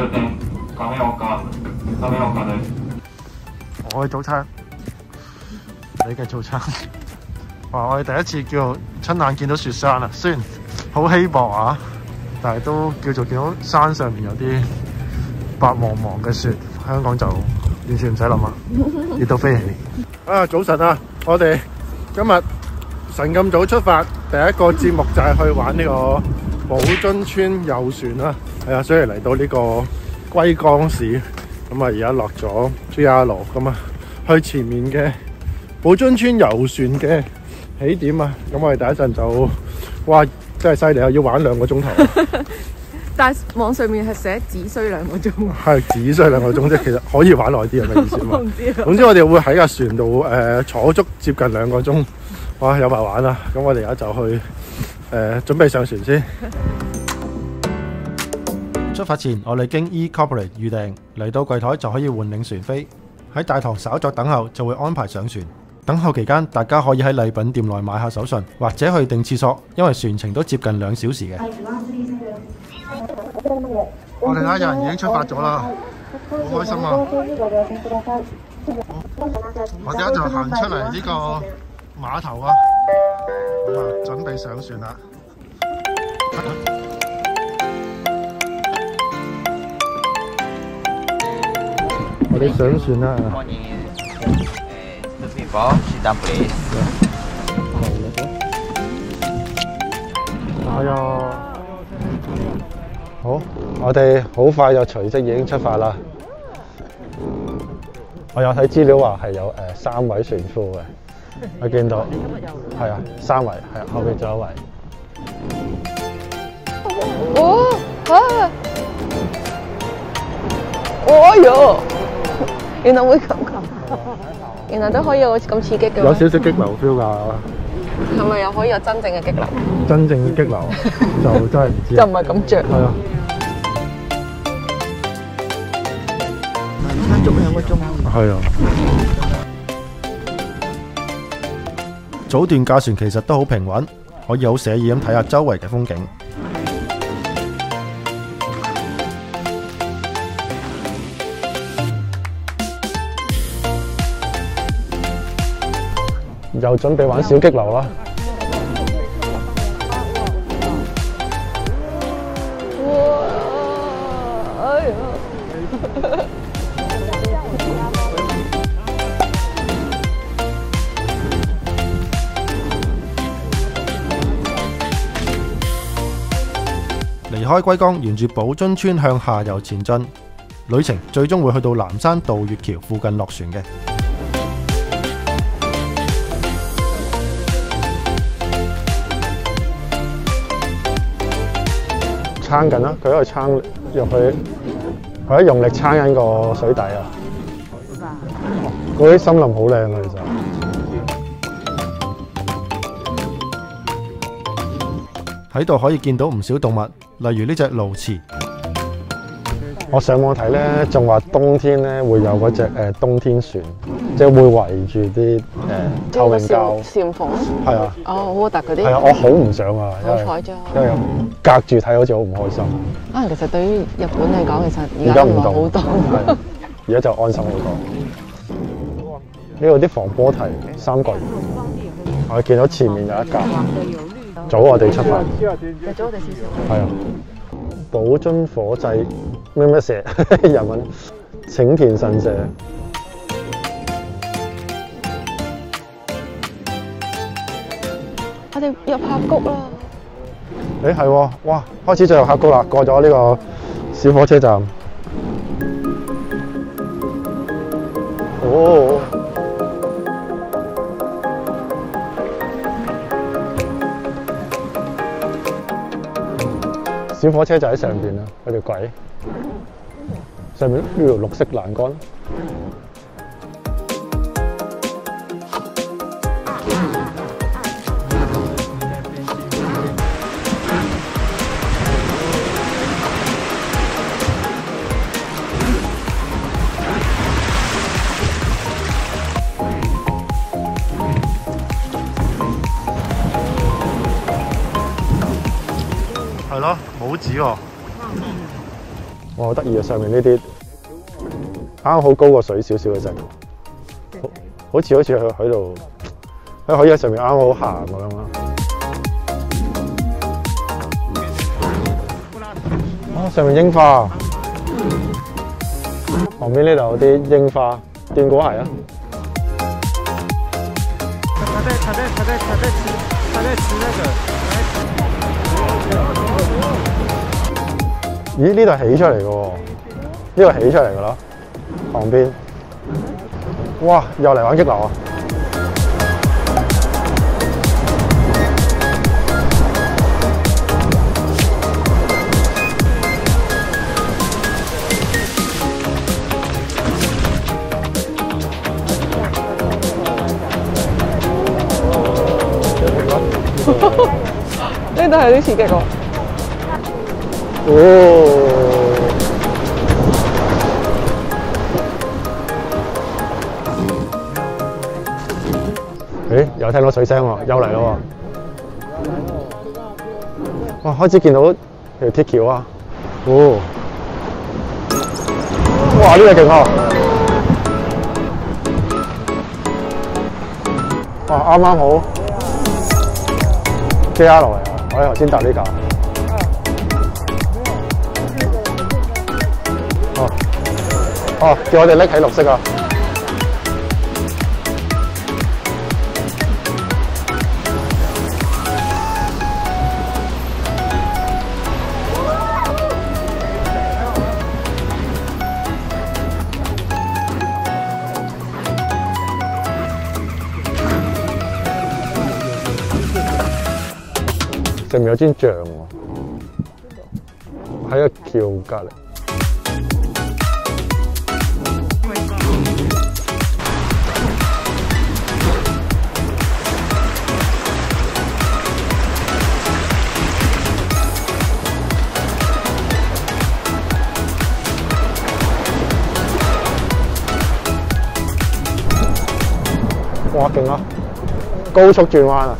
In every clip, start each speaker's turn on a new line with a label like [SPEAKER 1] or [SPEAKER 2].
[SPEAKER 1] 終點亀岡亀岡です
[SPEAKER 2] 我嘅早餐，你嘅早餐。哇！我哋第一次叫親眼見到雪山啊，雖然好稀薄啊，但係都叫做見到山上面有啲白茫茫嘅雪。香港就完全唔使諗啊，熱到飛起。啊，早晨啊！我哋今日晨咁早出發，第一個節目就係去玩呢個寶津村遊船啦。係啊，所以嚟到呢個龜江市。咁啊，而家落咗 JR 咁啊，去前面嘅寶津村遊船嘅起點啊。咁我哋第一陣就，哇，真係犀利啊！要玩兩個鐘頭，
[SPEAKER 3] 但係網上面係寫只需兩個鐘，
[SPEAKER 2] 係只需兩個鐘啫。其實可以玩耐啲，係咪意思嘛
[SPEAKER 3] 我？唔知啊。
[SPEAKER 2] 總之我哋會喺架船度誒、呃坐足接近兩個鐘，哇！有埋玩啦。咁我哋而家就去誒、呃、準備上船先。出發前，我哋經 e-corporate 預訂，嚟到櫃台就可以換領船飛。喺大堂稍作等候，就會安排上船。等候期間，大家可以喺禮品店內買下手信，或者去訂廁所，因為船程都接近兩小時嘅。我哋睇人已經出發咗啦，好開心啊！我哋而家就行出嚟呢個碼頭啊，啊，準備上船啦。我哋上船啦。
[SPEAKER 4] 歡迎誒 two people
[SPEAKER 2] 好，我哋好快就隨即已經出發啦。我有睇資料話係有誒、呃三位船夫嘅，我見到係啊，三位係啊，後邊仲有一位。
[SPEAKER 3] 哦啊！哦喲，原來會咁噶，原來都可以有咁刺激嘅，
[SPEAKER 2] 有少少激流 feel 㗎，
[SPEAKER 3] 係咪又可以有真正嘅激流？
[SPEAKER 2] 真正嘅激流 就真係唔知啊。
[SPEAKER 3] 就唔係咁着。
[SPEAKER 2] 係啊，
[SPEAKER 3] 差足兩個鐘。
[SPEAKER 2] 係啊。早段架船其實都好平穩，可以好寫意咁睇下周圍嘅風景。又準備玩小激流啦！
[SPEAKER 3] 哇！哎呀！
[SPEAKER 2] 離開龜岡，沿住寶津村向下游前進，旅程最終會去到南山道月橋附近落船嘅。撐緊啦，佢喺度撐入去，佢喺用力撐緊個水底啊！嗰啲森林好靚啊，其實。喺度可以見到唔少動物，例如呢只鸕鶿。我上網睇咧，仲話冬天咧會有嗰只誒冬天船，即係會圍住啲誒透明膠。
[SPEAKER 3] 禪房。
[SPEAKER 2] 係啊，
[SPEAKER 3] 哦，好核突嗰啲。
[SPEAKER 2] 係啊，我好唔想啊，因為
[SPEAKER 3] 好彩啫。
[SPEAKER 2] 因為隔住睇好似好唔開心。
[SPEAKER 3] 可能其實對於日本嚟講，其實
[SPEAKER 2] 而
[SPEAKER 3] 而家
[SPEAKER 2] 家唔凍，
[SPEAKER 3] 唔係好凍。
[SPEAKER 2] 係而家就安心好多。呢度啲防波堤三角形，我見到前面有一架，早我哋出發。
[SPEAKER 3] 日早我哋少少。
[SPEAKER 2] 係啊，寶樽火祭咩咩蛇 日文晴田神社。
[SPEAKER 3] 我哋入峽谷啦。
[SPEAKER 2] 誒係喎，哇！開始進入峽谷啦，過咗呢個小火車站。哦！小火車就喺上邊啦，嗰條軌。上面呢條綠色欄杆。子喎。哇，好得意啊！上面呢啲啱好高過水少少嘅陣，好好似好似喺喺度喺海喺上面啱好行咁樣啦。啊，上面櫻花，旁邊呢度有啲櫻花，見過係啊。
[SPEAKER 5] 他在他在他在他在吃他在吃那个。
[SPEAKER 2] 咦？呢度起出嚟嘅喎，呢度起出嚟嘅咯，旁邊。哇！又嚟玩激流啊！
[SPEAKER 3] 呢度係啲刺激喎。
[SPEAKER 2] 哦。誒，又聽到水聲喎，又嚟咯喎！哇，開始見到條鐵橋啊！哦，哇，呢個勁啊！哇，啱啱好 JR 嚟啊！我哋頭先搭呢架。哦，叫我哋拎起綠色啊！上面有支像喎，喺個橋隔離。哇，勁啊！高速轉彎啊！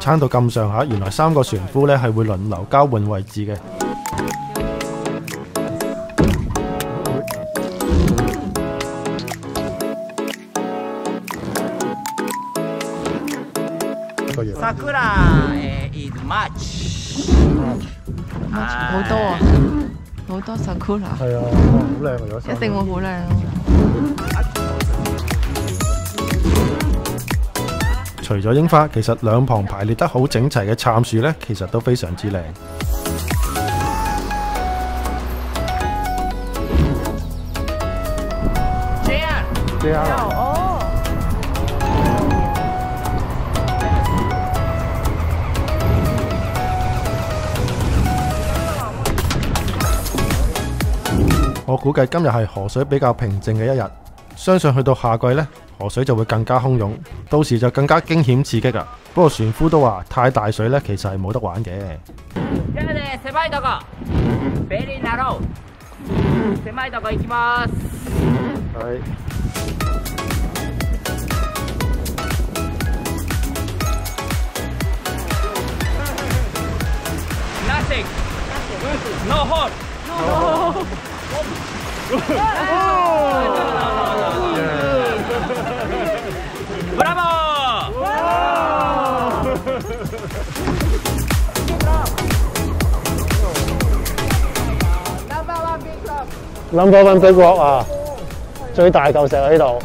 [SPEAKER 2] 撐到咁上下，原來三個船夫咧係會輪流交換位置嘅。
[SPEAKER 4] Sakura eh, is March.
[SPEAKER 3] 好多啊，好多 sakura，
[SPEAKER 2] 係啊，好靚啊！有
[SPEAKER 3] 一定會好靚咯。
[SPEAKER 2] 除咗櫻花，其實兩旁排列得好整齊嘅杉樹咧，其實都非常之靚。JR 估計今日係河水比較平靜嘅一日，相信去到夏季呢，河水就會更加洶湧，到時就更加驚險刺激啊！不過船夫都話太大水呢，其實係冇得玩嘅。
[SPEAKER 4] じゃあね、狭いとこ。ベリーナロー。狭いとこ行きます。
[SPEAKER 2] 係。
[SPEAKER 4] Nothing. No hole. Bravo!
[SPEAKER 2] Number one big rock 啊，最大嚿石喺度。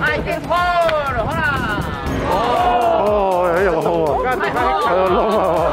[SPEAKER 4] I think hole. ほら。
[SPEAKER 2] 哦，有個 hole 啊！係個窿啊！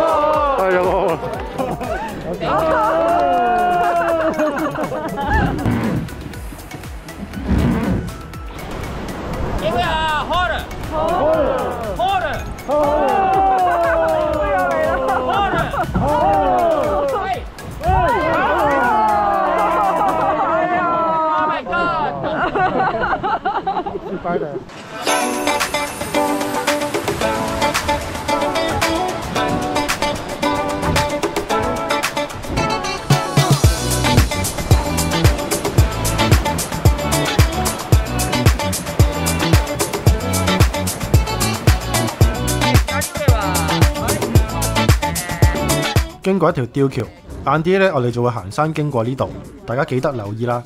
[SPEAKER 2] 經過一條吊橋，晏啲呢，我哋就會行山經過呢度，大家記得留意啦。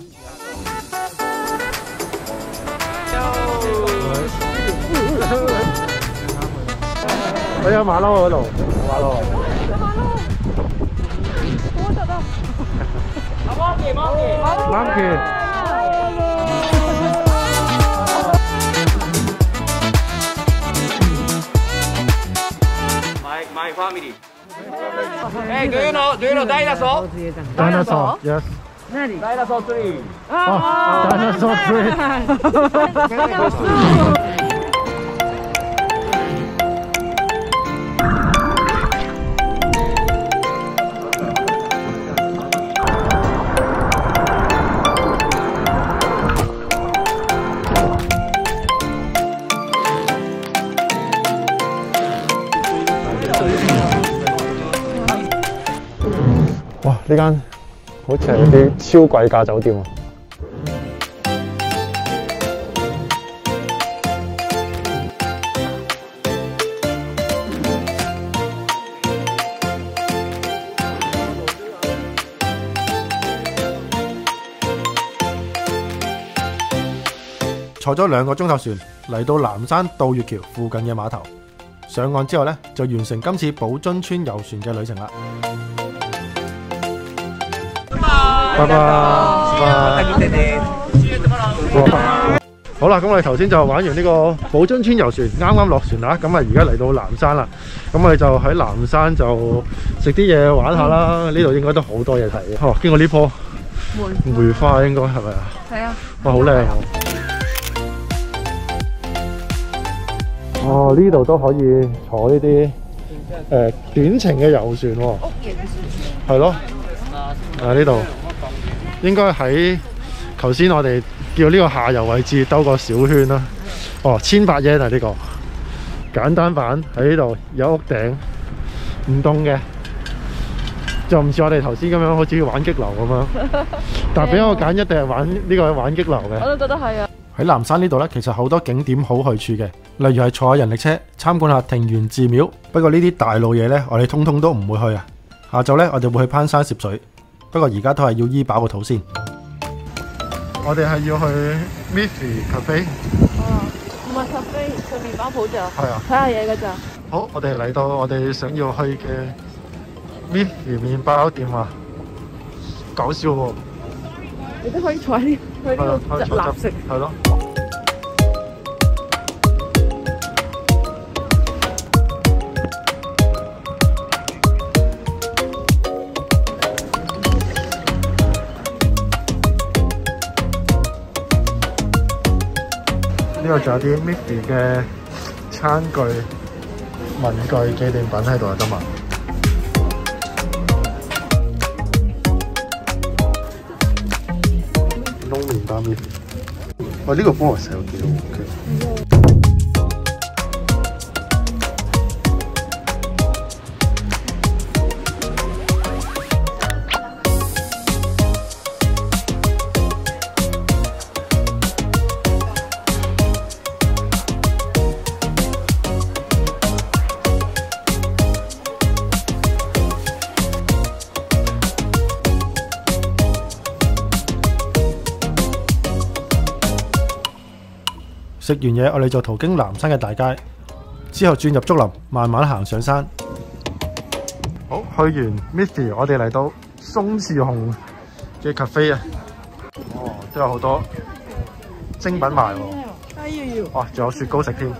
[SPEAKER 2] 我有馬騮嗰度，馬騮。
[SPEAKER 4] モンキーモンキー Monkey。My my family. Hey, do you know do you know dinosaur?
[SPEAKER 2] Dinosaur。Yes。
[SPEAKER 4] Dinosaur tree.
[SPEAKER 2] 哦，Dinosaur tree。呢間好似係啲超貴價酒店啊！坐咗兩個鐘頭船嚟到南山渡月橋附近嘅碼頭，上岸之後呢，就完成今次寶津村遊船嘅旅程啦。拜拜，拜拜。好啦，咁我哋頭先就玩完呢個寶津村遊船，啱啱落船啦。咁啊，而家嚟到南山啦。咁我哋就喺南山就食啲嘢玩下啦。呢度應該都好多嘢睇嘅。哦，經過呢棵梅花應該係咪啊？
[SPEAKER 3] 係啊，
[SPEAKER 2] 哇，好靚啊！哦，呢度都可以坐呢啲誒短程嘅遊船喎。屋型係咯。啊，呢度應該喺頭先我哋叫呢個下游位置兜個小圈啦。哦，千八 yen 啊呢個簡單版喺呢度有屋頂，唔凍嘅，就唔似我哋頭先咁樣好似玩激流咁樣。但係俾我揀，一定係玩呢個玩激流嘅。
[SPEAKER 3] 我都覺得係啊。
[SPEAKER 2] 喺南山呢度呢，其實好多景點好去處嘅，例如係坐下人力車參觀下庭園寺廟。不過呢啲大路嘢呢，我哋通通都唔會去啊。下晝呢，我哋會去攀山涉水，不過而家都係要醫飽個肚先。我哋係要去 Miffy Cafe，
[SPEAKER 3] 哦，唔係咖啡，去麵包鋪咋？
[SPEAKER 2] 係啊。
[SPEAKER 3] 睇下嘢㗎咋。
[SPEAKER 2] 好，我哋嚟到我哋想要去嘅 Miffy 麵包店啊！搞笑喎、
[SPEAKER 3] 你都可以坐喺呢去
[SPEAKER 2] 係啊
[SPEAKER 3] 呢度
[SPEAKER 2] 可以坐
[SPEAKER 3] 立食。
[SPEAKER 2] 係咯。呢度仲有啲 Miffy 嘅餐具、文具、紀念品喺度啊，今日？窿麵包 Miffy。喂，呢、個菠蘿石有幾好 OK。食完嘢，我哋就途經南山嘅大街，之後轉入竹林，慢慢行上山。好，去完 Miffy，我哋嚟到松弛紅嘅 cafe 啊！哦，都有好多精品賣喎。哇，仲有雪糕食添！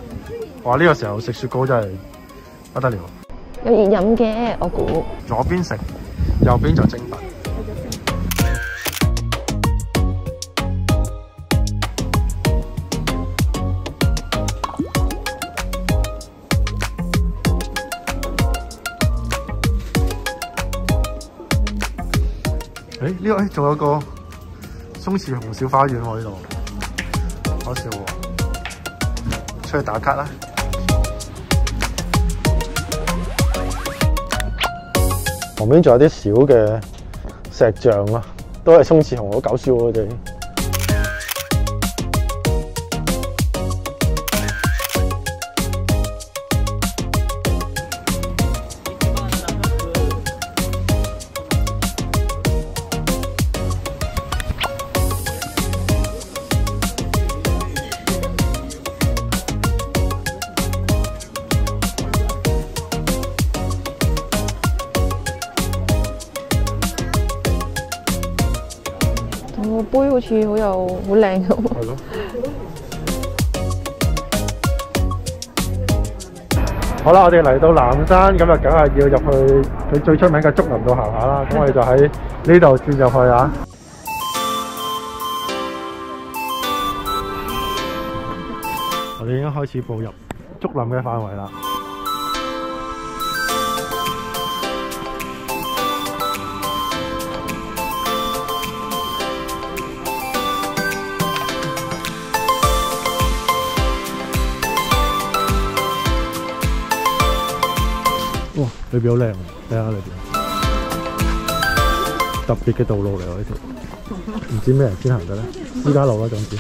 [SPEAKER 2] 哇，呢、個時候食雪糕真係不得了。
[SPEAKER 3] 有熱飲嘅，我估。
[SPEAKER 2] 左邊食，右邊就精品。呢個誒仲有個松樹紅小花園喎呢度，搞笑喎！出去打卡啦！旁邊仲有啲小嘅石像咯，都係松樹紅，好搞笑啊佢哋。
[SPEAKER 3] 好靚咁。
[SPEAKER 2] 係咯。好啦，我哋嚟到南山，咁啊，梗係要入去佢最出名嘅竹林度行下啦。咁我哋就喺呢度轉入去啊。我哋已經開始步入竹林嘅範圍啦。哇！裏邊好靚，睇下裏邊。特別嘅道路嚟喎呢條，唔知咩人先行得咧？私家路啦，總之。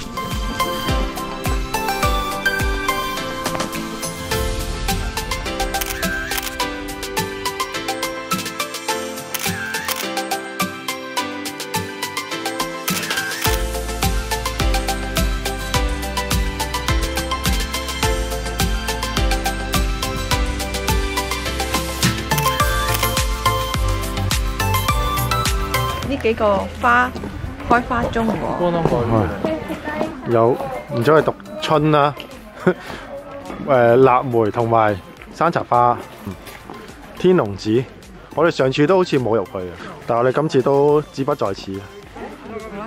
[SPEAKER 3] 個花開花中喎，
[SPEAKER 2] 有唔知係讀春啦，誒臘梅同埋山茶花、嗯天龍子。我哋上次都好似冇入去嘅，但係我哋今次都志不在此。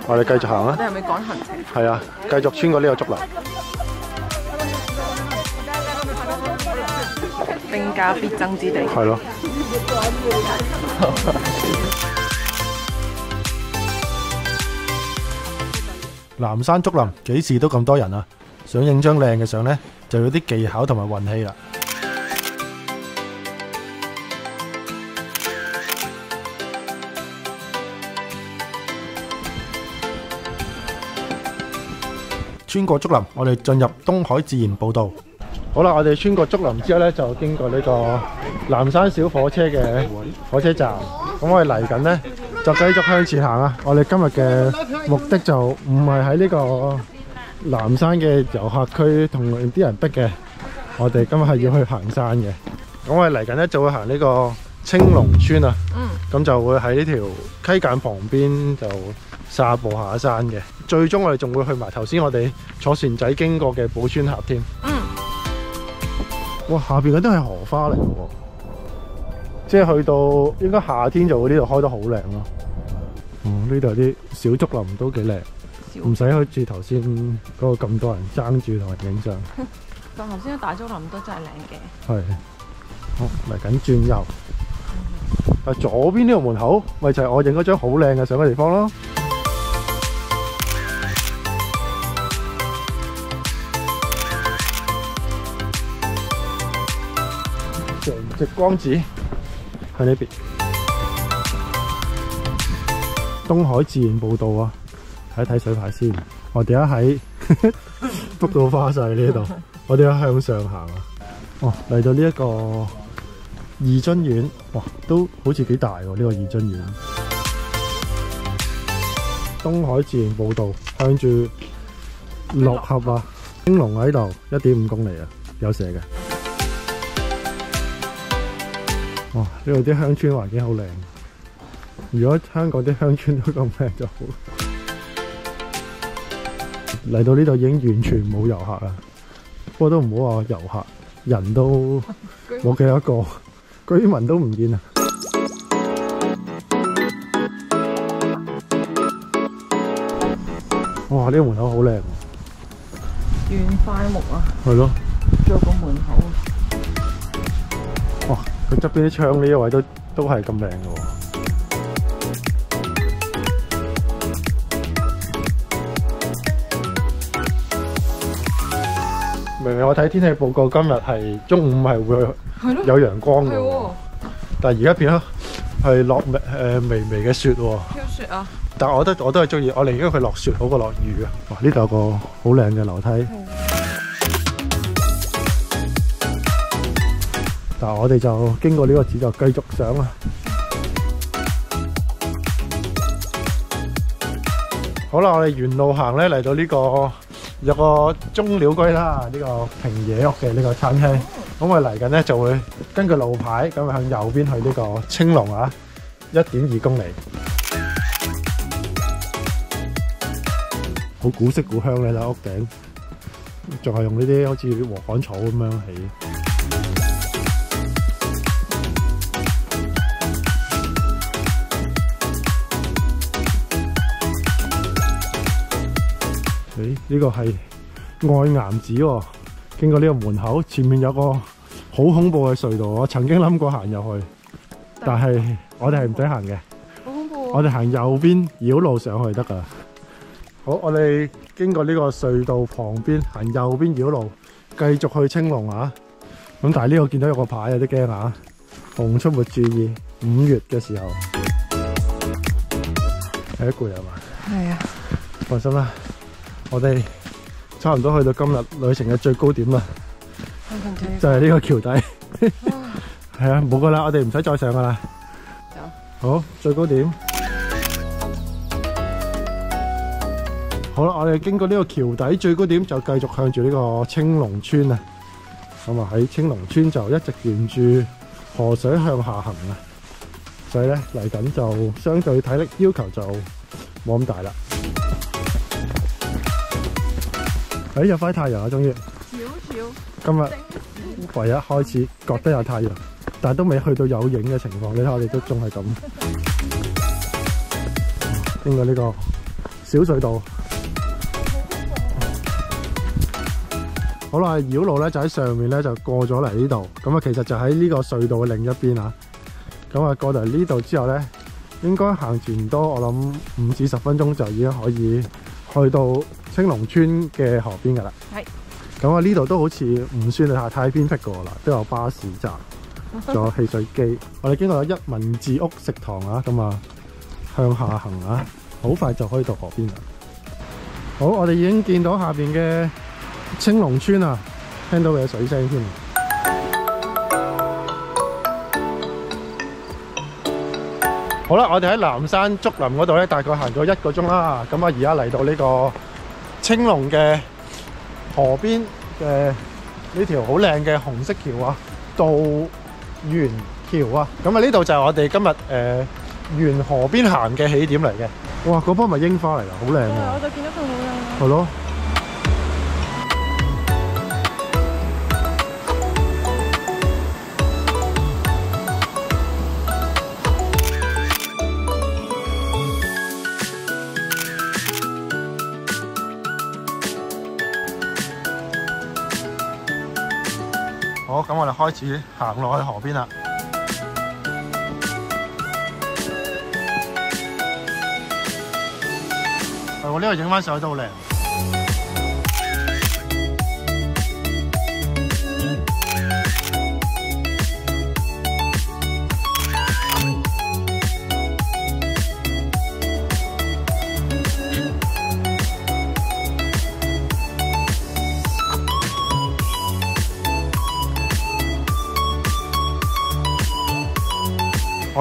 [SPEAKER 2] 我哋繼續行啊！
[SPEAKER 3] 你係咪趕行程？
[SPEAKER 2] 係啊，繼續穿過呢個竹林。
[SPEAKER 3] 兵家必爭之地。
[SPEAKER 2] 係咯。南山竹林幾時都咁多人啊！想影張靚嘅相呢，就要啲技巧同埋運氣啦。穿過竹林，我哋進入東海自然步道。好啦，我哋穿過竹林之後呢，就經過呢個南山小火車嘅火車站。咁我哋嚟緊呢，就繼續向前行啊！我哋今日嘅目的就唔係喺呢個南山嘅遊客區同啲人逼嘅，我哋今日係要去行山嘅。咁我哋嚟緊咧，就會行呢個青龍村啊。
[SPEAKER 3] 嗯。
[SPEAKER 2] 咁就會喺呢條溪澗旁邊就散步下山嘅。最終我哋仲會去埋頭先我哋坐船仔經過嘅寶川峽添。
[SPEAKER 3] 嗯。
[SPEAKER 2] 哇！下邊嗰啲係荷花嚟嘅喎，即係去到應該夏天就會呢度開得好靚咯。哦，呢度啲小竹林都幾靚，唔使去住頭先嗰個咁多人爭住同人影相。
[SPEAKER 3] 但頭先嘅大竹林都真係靚嘅。
[SPEAKER 2] 係，好嚟緊轉右。啊，左邊呢個門口咪就係我影嗰張好靚嘅相嘅地方咯。長直光子喺呢邊，東海自然步道啊！睇一睇水牌先。我哋而家喺 福到花晒呢度，我哋而家向上行啊！哦，嚟到呢一個二津苑，哇，都好似幾大喎！呢、個二津苑，東海自然步道向住六合啊，青龍喺度一點五公里啊，有寫嘅。哇！呢度啲鄉村環境好靚，如果香港啲鄉村都咁靚就好。嚟到呢度已經完全冇遊客啦，不過都唔好話遊客，人都 冇幾多個，居民都唔見啊！哇！呢、個門口好靚喎，
[SPEAKER 3] 原塊木啊，
[SPEAKER 2] 係咯。
[SPEAKER 3] 做個門口。
[SPEAKER 2] 哇！佢側邊啲窗呢一位都都係咁靚嘅喎。明明我睇天氣報告，今日係中午係會，有陽光嘅喎，但係而家變咗係落微誒微微嘅雪喎。
[SPEAKER 3] 飄雪啊！
[SPEAKER 2] 但係我都我都係中意，我寧願佢落雪好過落雨啊！哇！呢度有個好靚嘅樓梯。但係我哋就經過呢個寺就继续上啦。好啦，我哋沿路行咧嚟到呢、個有個中寮居啦，呢、個平野屋嘅呢個餐廳。咁我嚟緊咧就會根據路牌咁向右邊去呢個青龍啊，一點二公里。好古色古香嘅啦，屋頂仲係用呢啲好似禾稈草咁樣起。呢個係愛岩寺喎。經過呢個門口，前面有個好恐怖嘅隧道，我曾經諗過行入去，但係我哋係唔使行嘅，
[SPEAKER 3] 好恐怖
[SPEAKER 2] 我哋行右邊繞路上去得噶。好，我哋經過呢個隧道旁邊，行右邊繞路，繼續去青龍啊。咁但係呢個見到有個牌有啲驚啊，逢出沒注意，五月嘅時候有啲攰係嘛？
[SPEAKER 3] 係啊，
[SPEAKER 2] 放心啦，我哋差唔多去到今日旅程嘅最高點啦，就係呢個橋底。係啊，冇噶啦，我哋唔使再上噶啦。好，最高點。好啦，我哋經過呢個橋底最高點，就繼續向住呢個青龍村啊。咁啊喺青龍村就一直沿住河水向下行啊。所以咧嚟緊就相對體力要求就冇咁大啦。誒、有塊太陽啊，終於
[SPEAKER 3] 少少
[SPEAKER 2] 今日唯一開始覺得有太陽，但係都未去到有影嘅情況。你睇我哋都仲係咁經過呢個小隧道。好啦，繞路咧就喺上面咧就過咗嚟呢度，咁啊其實就喺呢個隧道嘅另一邊啊。咁啊過嚟呢度之後咧，應該行前唔多，我諗五至十分鐘就已經可以去到青龍村嘅河邊噶啦。
[SPEAKER 3] 係。
[SPEAKER 2] 咁啊呢度都好似唔算係太偏僻噶啦，都有巴士站，仲有汽水機。我哋經過咗一文字屋食堂啊，咁啊向下行啊，好快就可以到河邊啦。好，我哋已經見到下邊嘅青龍村啊，聽到佢嘅水聲添。好啦，我哋喺南山竹林嗰度咧，大概行咗一個鐘啦。咁啊，而家嚟到呢個青龍嘅河邊嘅呢條好靚嘅紅色橋啊，渡元橋啊。咁啊，呢度就係我哋今日诶沿河邊行嘅起點嚟嘅。哇，嗰棵咪櫻花嚟噶，好靚
[SPEAKER 3] 啊我
[SPEAKER 2] 喎。
[SPEAKER 3] 就见到佢好靚
[SPEAKER 2] 係咯。好，咁我哋開始行落去河邊啦。我，呢度影翻相都好靚。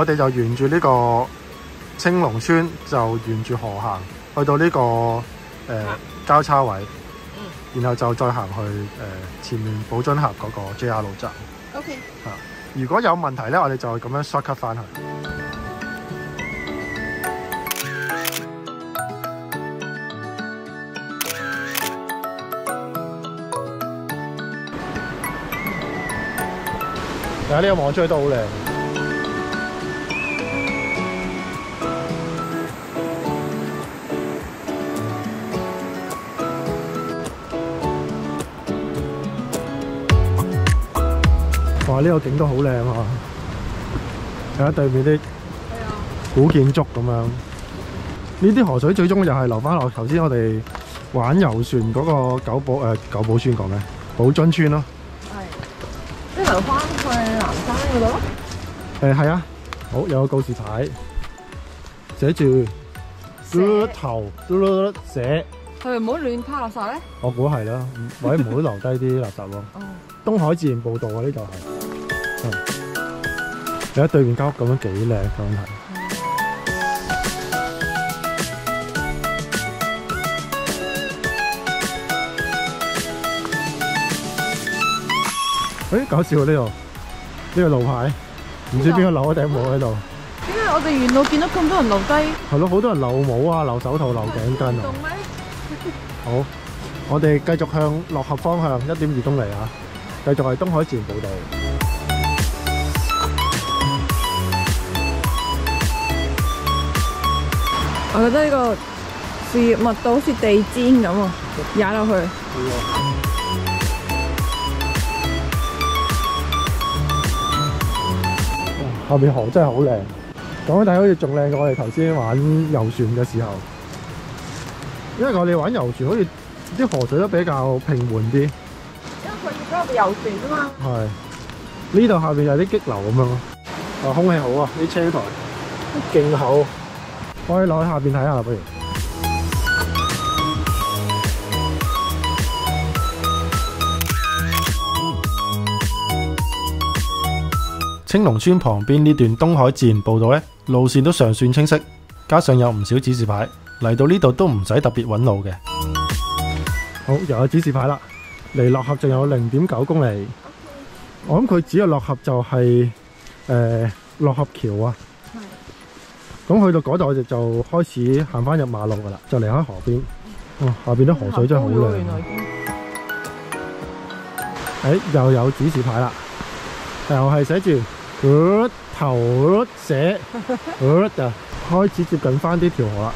[SPEAKER 2] 我哋就沿住呢個青龍村，就沿住河行，去到呢、個誒、呃交叉位，然後就再行去誒、呃前面寶津峽嗰個 JR 路站。
[SPEAKER 3] O K，
[SPEAKER 2] 如果有問題咧，我哋就咁樣 shortcut 翻去。睇下呢個望出去都好靚。哇！呢、個景都好靚啊，睇下對面啲古建築咁樣。呢啲河水最終又係流翻落頭先我哋玩遊船嗰個九寶誒、呃九寶村講咩？寶津村咯。
[SPEAKER 3] 即係流翻去南山嗰度咯。
[SPEAKER 2] 誒係啊，好有個告示牌，寫住嘟頭嘟嘟寫，
[SPEAKER 3] 係咪唔好亂拋垃圾咧？
[SPEAKER 2] 我估係啦，或者唔好留低啲垃圾咯。
[SPEAKER 3] 哦，
[SPEAKER 2] 東海自然步道啊，呢度係。嗯你睇對面間屋咁樣幾靚，真係。誒、搞笑啊！呢度呢個路牌，唔知邊個留咗頂帽喺度。
[SPEAKER 3] 點解我哋沿路見到咁多人留低？
[SPEAKER 2] 係咯，好多人留帽啊、留手套、留頸巾啊。好，我哋繼續向落合方向一點二公里啊，繼續係東海自然步道。
[SPEAKER 3] 我覺得呢個樹葉密到好似地氈咁啊，踩落去。
[SPEAKER 2] 後面河真係好靚，講起睇好似仲靚過我哋頭先玩遊船嘅時候，因為我哋玩遊船好似啲河水都比較平緩啲，
[SPEAKER 3] 因為佢要嗰度遊船啊嘛。
[SPEAKER 2] 係。呢度下面有啲激流咁樣咯，啊空氣好啊，啲車台勁厚，可以落去下邊睇下，不如。青龍村旁邊呢段東海自然步道呢，路線都尚算清晰，加上有唔少指示牌，嚟到呢度都唔使特別揾路嘅。好，又有指示牌啦，離落合仲有零點九公里。我諗佢指嘅落合就係、誒落合橋啊。咁去到嗰度我哋就開始行翻入馬路噶啦，就離開河邊。哇、下邊啲河水真係好靚啊。
[SPEAKER 3] 原來已經
[SPEAKER 2] 誒、又有指示牌啦，又係寫住呃頭寫呃就開始接近翻啲條河啦。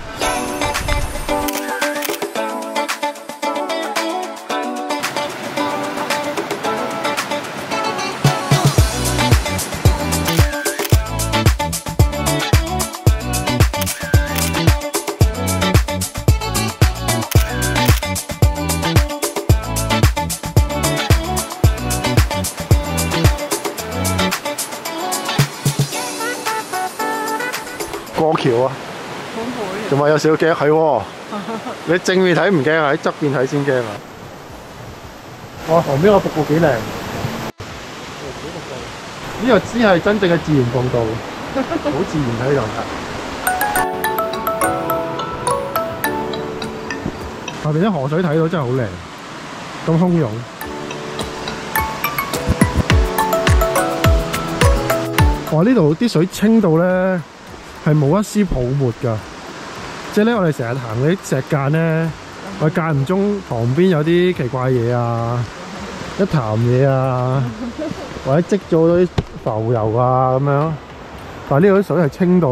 [SPEAKER 2] 仲話有少少驚，係喎。你正面睇唔驚啊，喺側邊睇先驚啊！哇，旁邊個瀑布幾靚，呢個先係真正嘅自然步道，好自然喺度下邊啲河水睇到真係好靚，咁洶湧。哇！呢度啲水清到咧〜係冇一絲泡沫㗎，即係咧，我哋成日行嗰啲石澗咧，我間唔中旁邊有啲奇怪嘢啊，一潭嘢啊，或者積咗啲浮油啊咁樣。但係呢度啲水係清到，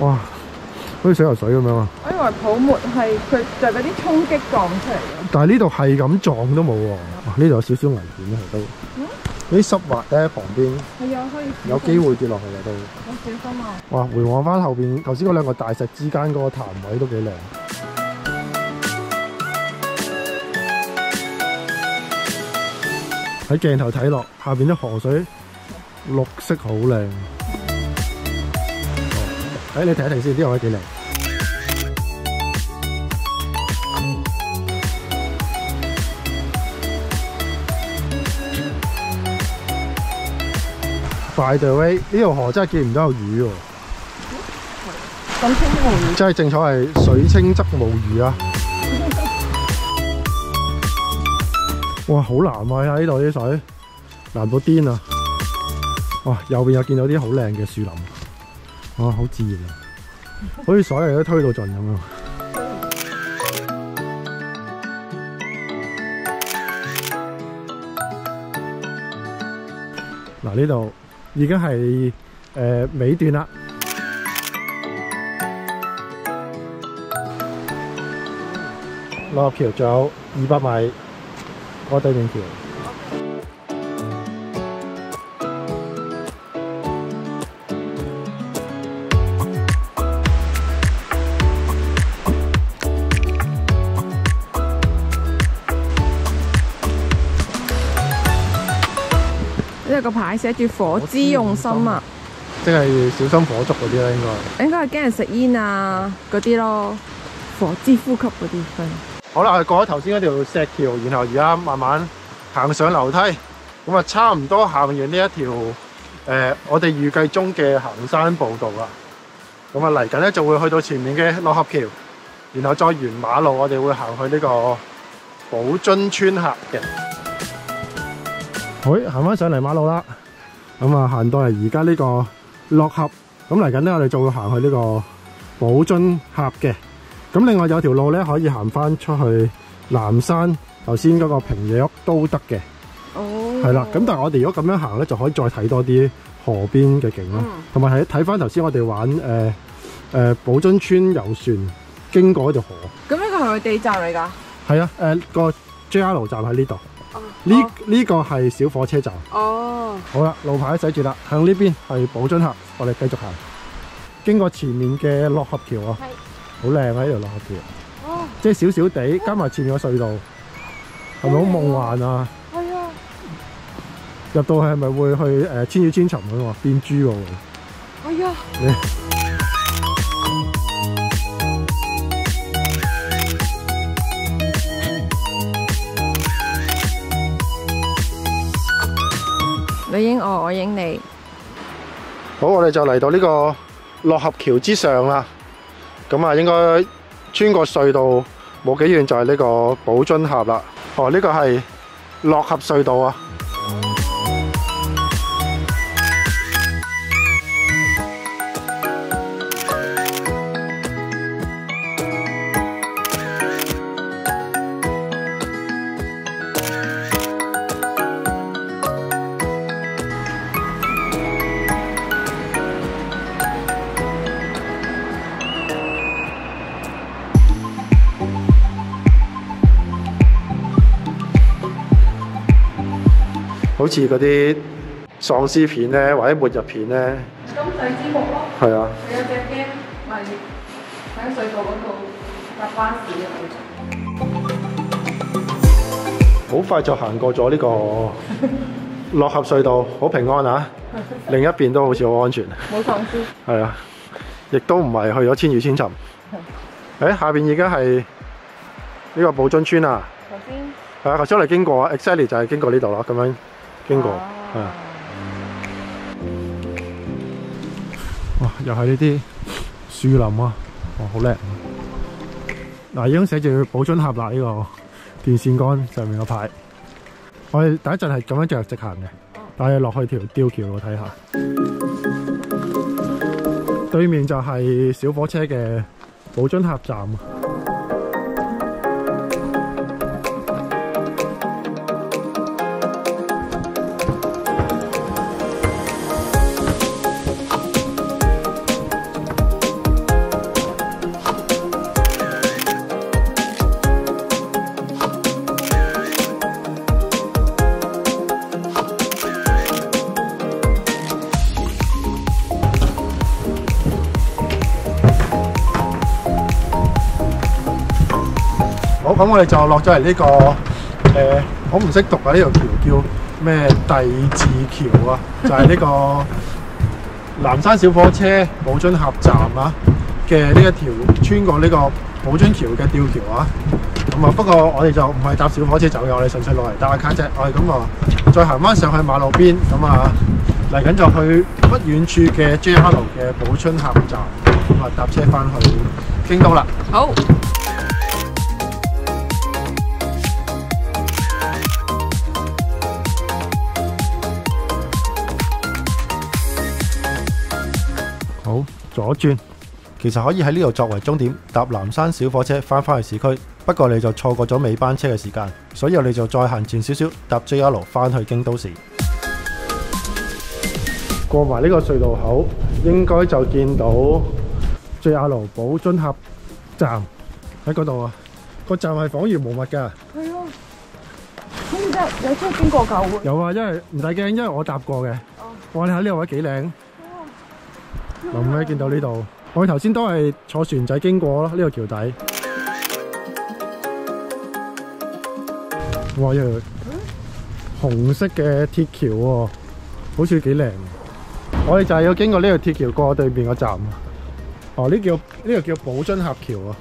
[SPEAKER 2] 哇，好似水游水咁樣啊！
[SPEAKER 3] 我以為泡沫係佢就係嗰啲衝擊撞出嚟嘅。
[SPEAKER 2] 但係呢度係咁撞都冇喎，呢度有少少危險啊，都呢啲濕滑咧喺旁邊
[SPEAKER 3] 係啊，可以
[SPEAKER 2] 有機會跌落去嘅都。
[SPEAKER 3] 好小心啊！
[SPEAKER 2] 哇！回望翻後邊頭先嗰兩個大石之間嗰個潭位都幾靚。喺鏡頭睇落，下邊啲河水綠色好靚。哦，誒你睇一停先，呢個位幾靚。By the way，呢条河真系见唔到有鱼喎。
[SPEAKER 3] 咁清無魚，
[SPEAKER 2] 真系正所謂水清则无鱼啊！哇，好難啊！呢度啲水难到癫啊！哇，右边又见到啲好靓嘅树林，哇，好自然啊，好似所有嘢都推到尽咁樣。嗱，呢度已經係誒、呃尾段啦。落橋仲有二百米過對面橋。
[SPEAKER 3] 牌寫住火之用心啊，
[SPEAKER 2] 即係小心火燭嗰啲啦，應該。
[SPEAKER 3] 應該係驚人食煙啊嗰啲咯，火之呼吸嗰啲分。
[SPEAKER 2] 好啦，我哋過咗頭先嗰條石橋，然後而家慢慢行上樓梯，咁啊差唔多行完呢一條誒、呃我哋預計中嘅行山步道啦。咁啊嚟緊咧就會去到前面嘅落合橋，然後再沿馬路，我哋會行去呢個寶津村峽嘅。好，行翻上嚟馬路啦。咁啊行到嚟而家呢個落合，咁嚟緊咧我哋就會行去呢個寶津峽嘅。咁另外有條路咧可以行翻出去南山頭先嗰個平野屋都得嘅，
[SPEAKER 3] 哦，
[SPEAKER 2] 係啦。咁但係我哋如果咁樣行咧，就可以再睇多啲河邊嘅景咯
[SPEAKER 3] 嗯，
[SPEAKER 2] 同埋係睇翻頭先我哋玩誒誒寶津村遊船經過嗰條河。
[SPEAKER 3] 咁呢個係咪地站嚟㗎？
[SPEAKER 2] 係啊，誒、個 JR 站喺呢度，呢呢個係小火車站。
[SPEAKER 3] 哦，
[SPEAKER 2] 好啦，路牌寫住啦，向呢邊係寶津峽，我哋繼續行，經過前面嘅落合橋啊，好靚啊！呢條落合橋。
[SPEAKER 3] 哦，
[SPEAKER 2] 即係少少地，加埋前面個隧道，係咪好夢幻啊？
[SPEAKER 3] 係啊，
[SPEAKER 2] 入到去係咪會去誒千與千尋咁啊？變豬喎會
[SPEAKER 3] 係啊，你影我，我影你。
[SPEAKER 2] 好，我哋就嚟到呢个落合桥之上啦。咁啊，应该穿过隧道冇几远就系呢个宝津峡啦。哦，呢、個係落合隧道啊。好似嗰啲喪屍片咧，或者末日片咧，
[SPEAKER 3] 金仔之木咯，
[SPEAKER 2] 係啊，
[SPEAKER 3] 有隻 game 咪喺隧道嗰度搭巴士啊！
[SPEAKER 2] 好快就行過咗呢個 落合隧道，好平安啊！另一邊都好似好安全，
[SPEAKER 3] 冇喪屍。
[SPEAKER 2] 係啊，亦都唔係去咗千與千尋。誒、下邊已經係呢個寶津村啊！
[SPEAKER 3] 頭先
[SPEAKER 2] 係啊，頭先我哋經過啊，exactly 就係經過呢度咯，咁樣經過，係啊。哇！又係呢啲樹林啊，哇，好靚！嗱，已經寫住寶津峽啦，呢個電線杆上面個牌。我哋第一陣係咁樣着直行嘅，但係落去條吊橋度睇下。對面就係小火車嘅寶津峽站咁我哋就落咗嚟呢個誒、我唔識讀啊！呢條橋叫咩帝字橋啊？就係、呢個 南山小火車寶津峽站啊嘅呢一條穿過呢個寶津橋嘅吊橋啊。咁啊，不過我哋就唔係搭小火車走嘅，我哋純粹落嚟打下卡啫。我哋咁啊，再行翻上去馬路邊，咁啊嚟緊就去不遠處嘅 JR 嘅寶津峽站，咁啊搭車翻去京都啦。
[SPEAKER 3] 好，
[SPEAKER 2] 左轉。其實可以喺呢度作為終點，搭南山小火車翻返去市區。不過你就錯過咗尾班車嘅時間，所以你就再行前少少，搭 JR 翻去京都市。過埋呢個隧道口，應該就見到 JR 寶津峽站喺嗰度啊！個站係仿如無物㗎。
[SPEAKER 3] 係啊，咁即有車經過㗎會。
[SPEAKER 2] 有啊，因為唔使驚，因為我搭過嘅。哇！你喺呢個位幾靚，臨尾见到呢度。我哋头先都系坐船仔经过咯，呢个桥底。哇！呢條紅色嘅铁桥喎，好似几靓。我哋就系要经过呢个铁桥过对面个站。哦，呢叫呢个叫宝津峡桥啊！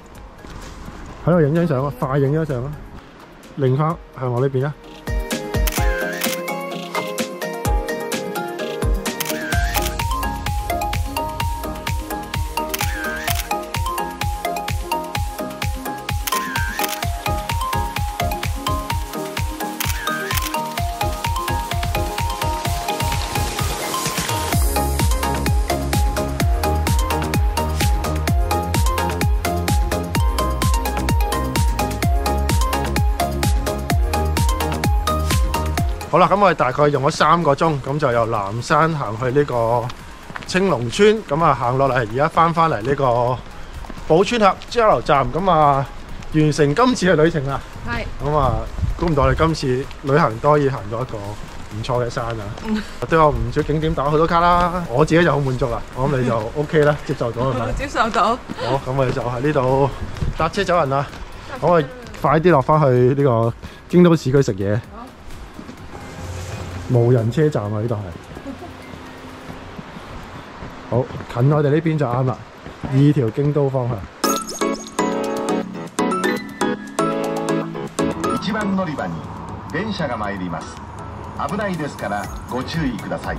[SPEAKER 2] 喺度影张相啊，快影张相啊！擰翻向我呢边啊！啦，咁我哋大概用咗三個鐘，咁就由南山行去呢個青龍村，咁啊行落嚟，而家翻翻嚟呢個寶村峽交流站，咁啊完成今次嘅旅程啦。
[SPEAKER 3] 係
[SPEAKER 2] 咁啊，估唔到我哋今次旅行都可以行到一個唔錯嘅山啊！都有唔少景點打好多卡啦，我自己就好滿足啦。我諗你就 OK 啦，接受到係咪？
[SPEAKER 3] 接受到。
[SPEAKER 2] 好，咁我哋就喺呢度搭車走人啦。咁我哋快啲落翻去呢個京都市區食嘢。無人車站啊，呢度係。好近我哋呢邊就啱啦，二條京都方向。
[SPEAKER 6] 一番乗り場に電車が参ります危ないですからご注意ください